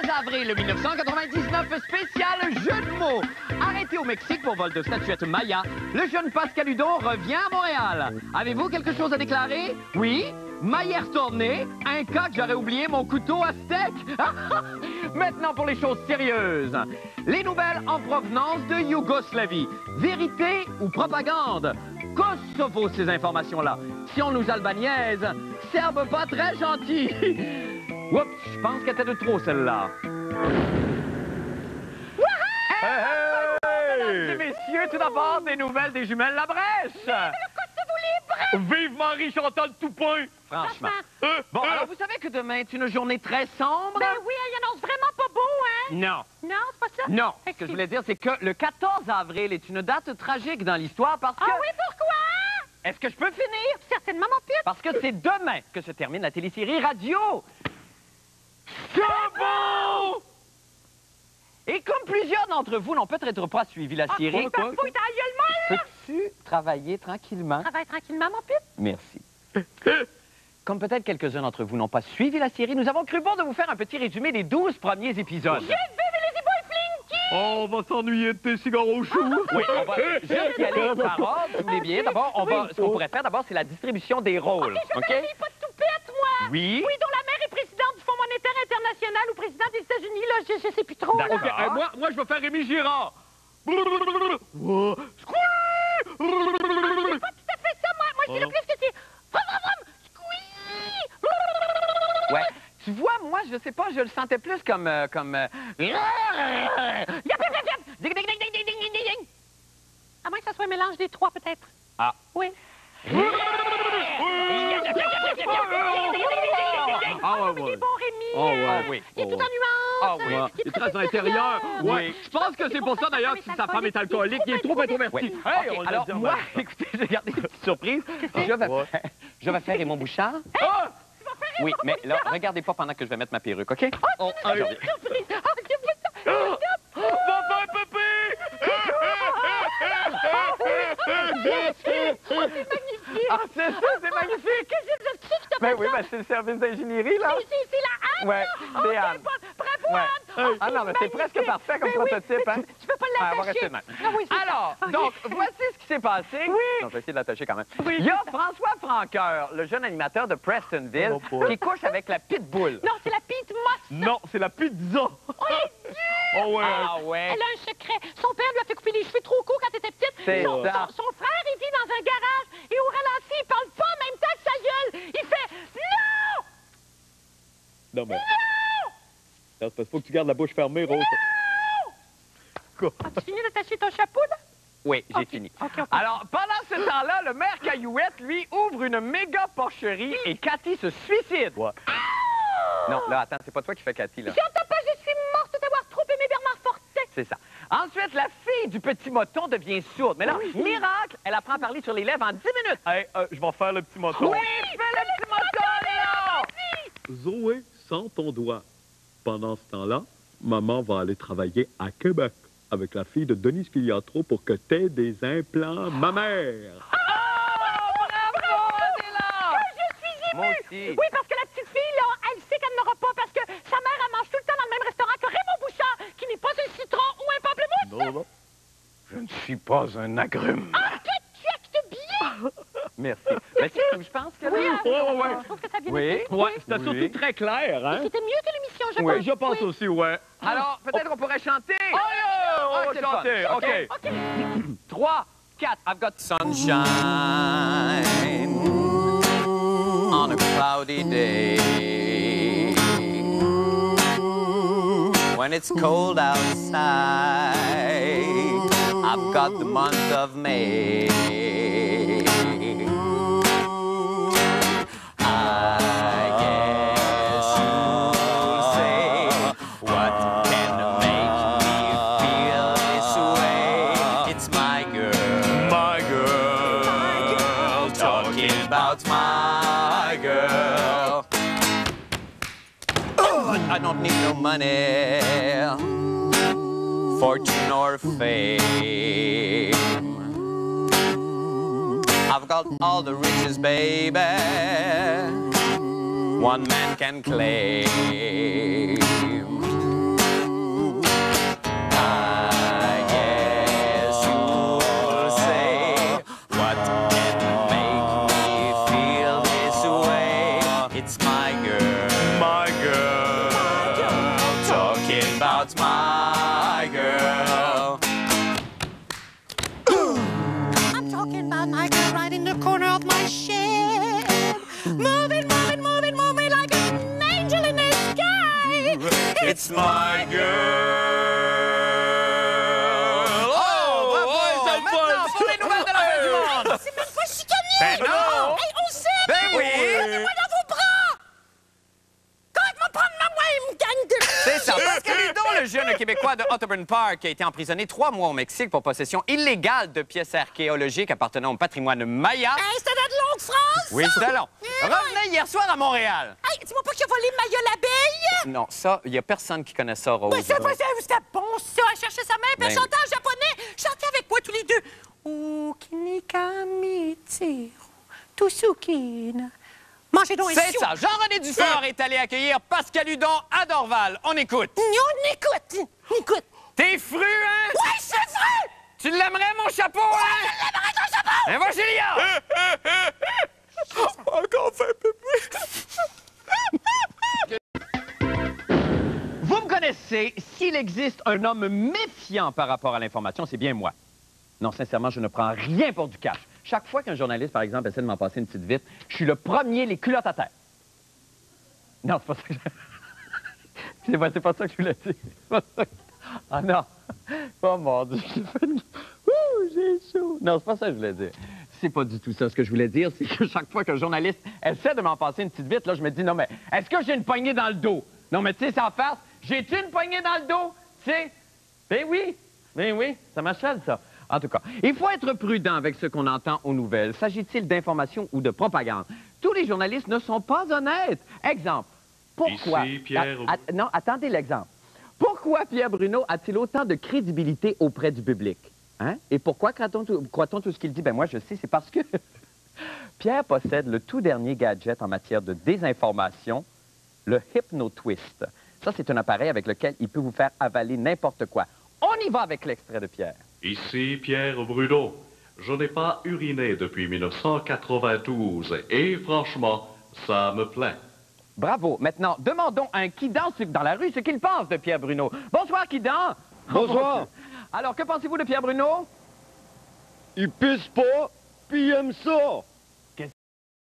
16 avril 1999, spécial jeu de mots. Arrêté au Mexique pour vol de statuette Maya, le jeune Pascal Hudon revient à Montréal. Avez-vous quelque chose à déclarer? Oui? Maillère tournée, un cas que j'aurais oublié mon couteau à. Maintenant pour les choses sérieuses. Les nouvelles en provenance de Yougoslavie. Vérité ou propagande? Kosovo, ces informations-là. Si on nous albaniaise, serbe pas très gentil. Oups, je pense qu'elle était de trop, celle-là. Mesdames et messieurs, tout d'abord, des nouvelles des jumelles La Brèche. Vive Marie-Chantal Toupin! Franchement. Euh, Bon, euh, alors vous savez que demain est une journée très sombre? Ben oui, il annonce vraiment pas beau, hein? Non. Non, c'est pas ça? Non. Ce que je voulais dire, c'est que le 14 avril est une date tragique dans l'histoire parce que... Ah oui, pourquoi? Est-ce que je peux finir? Certainement, mon pute. Parce que c'est demain que se termine la télésérie Radio. Sabon! Et comme plusieurs d'entre vous n'ont peut-être pas suivi la Ah, série, fouille, ta gueule molle! peux-tu travailler tranquillement? Travaille tranquillement, mon pute. Merci. Comme peut-être quelques-uns d'entre vous n'ont pas suivi la série, nous avons cru bon de vous faire un petit résumé des 12 premiers épisodes. Flinky! on va s'ennuyer de tes cigares au chou! Oui, on va juste y aller par ordre, si vous voulez bien. D'abord, on va, ce qu'on pourrait faire d'abord, c'est la distribution des rôles. Je OK? me pas de toupette, moi! Oui. Oui, dont là, je, je sais plus trop. D'accord. Euh, moi, moi, je vais faire Rémi Girard! Oh, C'est pas tout à fait ça, moi. Moi, je dirais plus que c'est... Vroom, vroom, vroom, squeeze! Ouais. Tu vois, moi, je sais pas, je le sentais plus comme... euh, comme euh, Yap, yap, yap, yap! Ding, ding, ding, ding, ding, ding, ding, ding. À moins que ça soit un mélange des trois, peut-être. Ah. Oui. Ah ouais, Il est bon, Rémi. Ouais. Oui. Il est tout en Oh, nuances. Ah oui. Il est très intérieur. Ouais. Je pense que c'est pour ça, d'ailleurs, que sa femme est alcoolique. Il est trop introverti. Oui. Hey, OK, on l'a alors, moi, écoutez, j'ai gardé une petite surprise. Je vais, Ouais. faire, je vais faire Raymond Bouchard. Ah! Oui, mais là, regardez pas pendant que je vais mettre ma perruque, OK? Oh, Ah, hey. quelle surprise. Ah, quelle Va faire pépé! Ah, c'est ça, c'est magnifique! Qu'est-ce que tu te Ben oui, ben c'est le service d'ingénierie, là. C'est la Anne, Ouais, c'est Oh, Anne. Bravo, Ouais. Ah non, mais c'est presque parfait comme oui, prototype, hein? Tu, tu peux pas Ah, l'attacher. Ah oui, c'est ça. Alors, donc, voici ce qui s'est passé. Oui. Non, je vais essayer de l'attacher quand même. Oui. Il y a François Franqueur, le jeune animateur de Prestonville, Oh qui couche avec la pitbull. Non, c'est la Pete Moss. Non, c'est la pizza! Oh ouais! Ah ouais. Elle a un secret. Son père lui a fait couper les cheveux trop courts quand elle était petite. C'est son, ça. son- son frère, il vit dans un garage et au ralenti, il parle pas en même temps que sa gueule. Il fait Non! Non, mais... Non, parce qu'il faut que tu gardes la bouche fermée, Rose. As-tu fini d'attacher ton chapeau, là? Oui, j'ai fini. Alors, pendant ce temps-là, le maire Caillouette, lui, ouvre une méga porcherie et Cathy se suicide. Ouais. Non, là, attends, c'est pas toi qui fais Cathy, là. J'entends pas, je suis morte d'avoir trop aimé Bernard Fortin. C'est ça. Ensuite, la fille du petit moton devient sourde. Mais là, miracle, elle apprend à parler sur les lèvres en 10 minutes. Hey, euh, je vais faire le petit moton. Oui, fais le petit moton, Léon! Zoé, sans ton doigt. Pendant ce temps-là, maman va aller travailler à Québec avec la fille de Denise Filiatro pour que t'aies des implants mammaires. Oh, bravo, Adéla! Je suis émue. Moi aussi. Oui, parce que la petite fille, là, elle sait qu'elle n'aura pas parce que sa mère, elle mange tout le temps dans le même restaurant que Raymond Bouchard, qui n'est pas un citron ou un pamplemousse. Non, non. Je ne suis pas un agrume. Ah, que tu actes bien! Merci. Mais si, je pense que... Oui, hein? Ouais, ouais, ouais. Je trouve que ça a bien Oui. été. Ouais, c'était Oui. surtout très clair, hein? C'était mieux que l'émission, je Oui, pense. je pense Oui. aussi, ouais. Alors, peut-être qu'on pourrait chanter. Oh, yeah, Ah, on va c'est le fun. chanter, OK. OK. 3, 4, I've got sunshine on a cloudy day. When it's cold outside, I've got the month of May. I don't need no money, fortune or fame. I've got all the riches, baby. One man can claim. It's my girl. Le jeune Québécois de Otterburn Park, a été emprisonné trois mois au Mexique pour possession illégale de pièces archéologiques appartenant au patrimoine maya. Hey, c'était de longue France! Oui, c'était long. Revenez hier soir à Montréal. Hey, dis-moi pas qu'il a volé Maya l'abeille! Non, ça, il n'y a personne qui connaît ça, Rose. Ben, c'est pas c'était bon, ça, à chercher sa main, puis Ben elle chantait en japonais. Chantez avec moi tous les deux. Tusukina. Mangez donc C'est ça. Jean-René Dufort est allé accueillir Pascal Hudon à Dorval. On écoute. On écoute, écoute. T'es fru, hein? Ouais, c'est vrai! Tu l'aimerais, mon chapeau, hein? J'aimerais ton chapeau! Ben, va Léa. Encore fait Vous me connaissez. S'il existe un homme méfiant par rapport à l'information, c'est bien moi. Non, sincèrement, je ne prends rien pour du cash. Chaque fois qu'un journaliste, par exemple, essaie de m'en passer une petite vite, je suis le premier les culottes à terre. Non, c'est pas ça que je... c'est pas, ça que je voulais dire. Pas Ah non. Oh mon Dieu, Ouh, j'ai chaud. Non, c'est pas ça que je voulais dire. C'est pas du tout ça. Ce que je voulais dire, c'est que chaque fois qu'un journaliste essaie de m'en passer une petite vite, là, je me dis, non, mais est-ce que j'ai une poignée dans le dos? Non, mais tu sais, sans face, j'ai-tu une poignée dans le dos? Tu sais? Ben oui, ben oui, ça m'achète, ça. En tout cas, il faut être prudent avec ce qu'on entend aux nouvelles. S'agit-il d'information ou de propagande? Tous les journalistes ne sont pas honnêtes. Exemple, pourquoi... Ici, Pierre- non, attendez l'exemple. Pourquoi Pierre Bruno a-t-il autant de crédibilité auprès du public? Hein? Et pourquoi croit-on tout, croit-on tout ce qu'il dit? Ben moi, je sais, c'est parce que Pierre possède le tout dernier gadget en matière de désinformation, le HypnoTwist. Ça, c'est un appareil avec lequel il peut vous faire avaler n'importe quoi. On y va avec l'extrait de Pierre. Ici Pierre Bruno. Je n'ai pas uriné depuis 1992 et franchement, ça me plaît. Bravo. Maintenant, demandons à un qui danse dans la rue ce qu'il pense de Pierre Bruno. Bonsoir, qui danse? Bonsoir. Alors, que pensez-vous de Pierre Bruno? Il pisse pas, puis il aime ça.